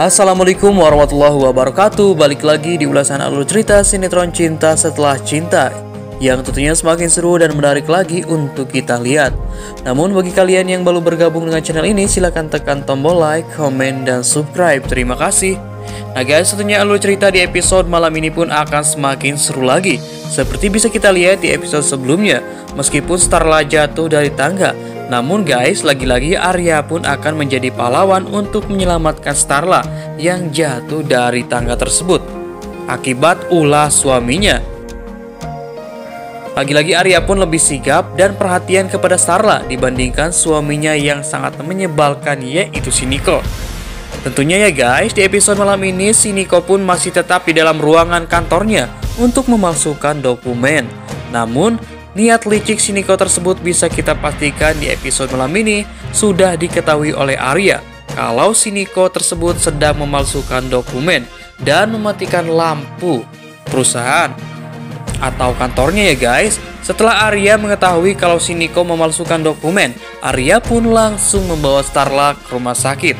Assalamualaikum warahmatullahi wabarakatuh. Balik lagi di ulasan alur cerita sinetron cinta setelah cinta Yang tentunya semakin seru dan menarik lagi untuk kita lihat. Namun bagi kalian yang baru bergabung dengan channel ini Silahkan tekan tombol like, komen, dan subscribe. Terima kasih. Nah guys tentunya alur cerita di episode malam ini pun akan semakin seru lagi. Seperti bisa kita lihat di episode sebelumnya Meskipun Starla jatuh dari tangga namun guys, lagi-lagi Arya pun akan menjadi pahlawan untuk menyelamatkan Starla yang jatuh dari tangga tersebut akibat ulah suaminya. Lagi-lagi Arya pun lebih sigap dan perhatian kepada Starla dibandingkan suaminya yang sangat menyebalkan yaitu Siniko. Tentunya ya guys, di episode malam ini Siniko pun masih tetap di dalam ruangan kantornya untuk memalsukan dokumen. Namun, Niat licik Siniko tersebut bisa kita pastikan di episode malam ini sudah diketahui oleh Arya kalau Siniko tersebut sedang memalsukan dokumen dan mematikan lampu perusahaan atau kantornya ya guys. Setelah Arya mengetahui kalau Siniko memalsukan dokumen, Arya pun langsung membawa Starla ke rumah sakit.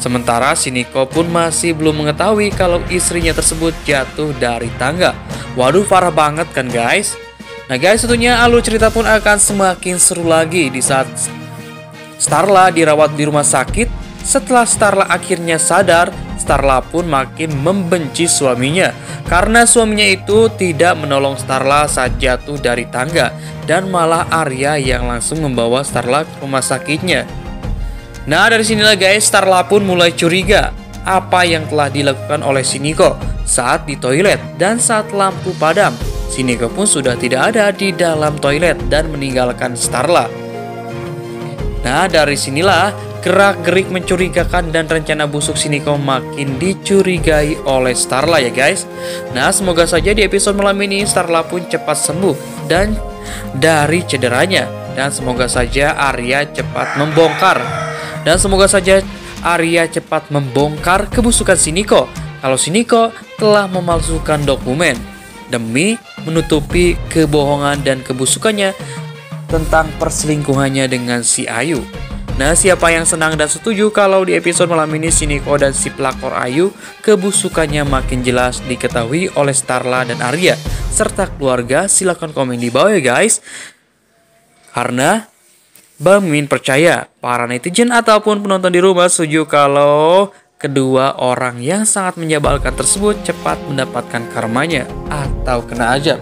Sementara Siniko pun masih belum mengetahui kalau istrinya tersebut jatuh dari tangga. Waduh parah banget kan guys? Nah guys tentunya alur cerita pun akan semakin seru lagi di saat Starla dirawat di rumah sakit. Setelah Starla akhirnya sadar Starla pun makin membenci suaminya. Karena suaminya itu tidak menolong Starla saat jatuh dari tangga. Dan malah Arya yang langsung membawa Starla ke rumah sakitnya. Nah dari sinilah guys Starla pun mulai curiga apa yang telah dilakukan oleh Siniko saat di toilet dan saat lampu padam. Siniko pun sudah tidak ada di dalam toilet dan meninggalkan Starla. Nah, dari sinilah gerak-gerik mencurigakan dan rencana busuk Siniko makin dicurigai oleh Starla ya guys. Nah, semoga saja di episode malam ini Starla pun cepat sembuh dan dari cederanya dan semoga saja Arya cepat membongkar dan semoga saja Arya cepat membongkar kebusukan Siniko kalau Siniko telah memalsukan dokumen demi menutupi kebohongan dan kebusukannya tentang perselingkuhannya dengan si Ayu. Nah, siapa yang senang dan setuju kalau di episode malam ini si Niko dan si pelakor Ayu kebusukannya makin jelas diketahui oleh Starla dan Arya serta keluarga? Silahkan komen di bawah ya guys. Karena Bamin percaya para netizen ataupun penonton di rumah setuju kalau Kedua orang yang sangat menyebalkan tersebut cepat mendapatkan karmanya atau kena ajab.